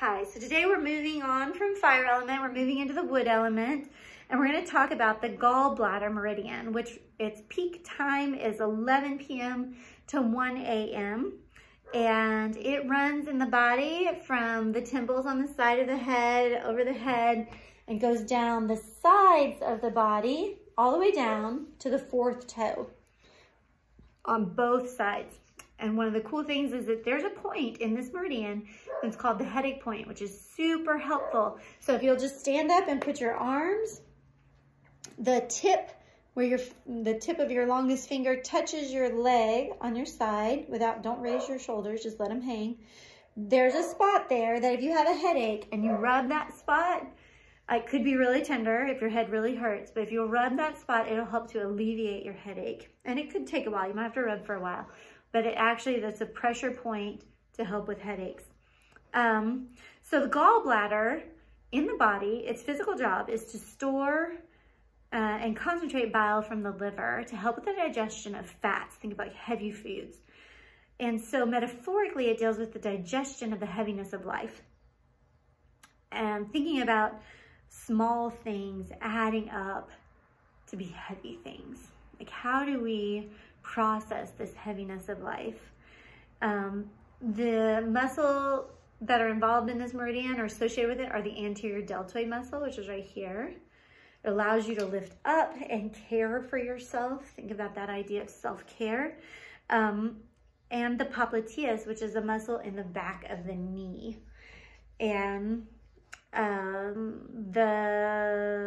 Hi, so today we're moving on from fire element, we're moving into the wood element, and we're gonna talk about the gallbladder meridian, which its peak time is 11 p.m. to 1 a.m. And it runs in the body from the temples on the side of the head, over the head, and goes down the sides of the body, all the way down to the fourth toe on both sides. And one of the cool things is that there's a point in this meridian that's called the headache point, which is super helpful. So if you'll just stand up and put your arms, the tip where your the tip of your longest finger touches your leg on your side without, don't raise your shoulders, just let them hang. There's a spot there that if you have a headache and you rub that spot, it could be really tender if your head really hurts, but if you rub that spot, it'll help to alleviate your headache. And it could take a while. You might have to rub for a while, but it actually, that's a pressure point to help with headaches. Um, so the gallbladder in the body, its physical job is to store uh, and concentrate bile from the liver to help with the digestion of fats. Think about heavy foods. And so metaphorically, it deals with the digestion of the heaviness of life. And thinking about small things adding up to be heavy things. Like how do we process this heaviness of life? Um, the muscle that are involved in this meridian or associated with it are the anterior deltoid muscle, which is right here. It allows you to lift up and care for yourself. Think about that idea of self-care. Um, and the popliteus, which is a muscle in the back of the knee. And um, the,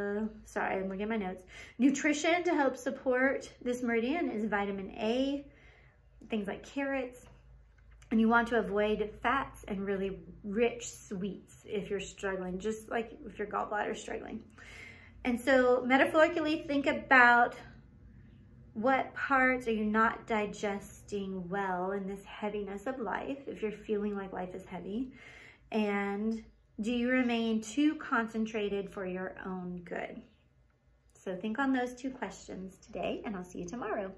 sorry, I'm looking at my notes. Nutrition to help support this meridian is vitamin A, things like carrots. And you want to avoid fats and really rich sweets if you're struggling, just like if your gallbladder is struggling. And so metaphorically, think about what parts are you not digesting well in this heaviness of life, if you're feeling like life is heavy, and do you remain too concentrated for your own good? So think on those two questions today, and I'll see you tomorrow.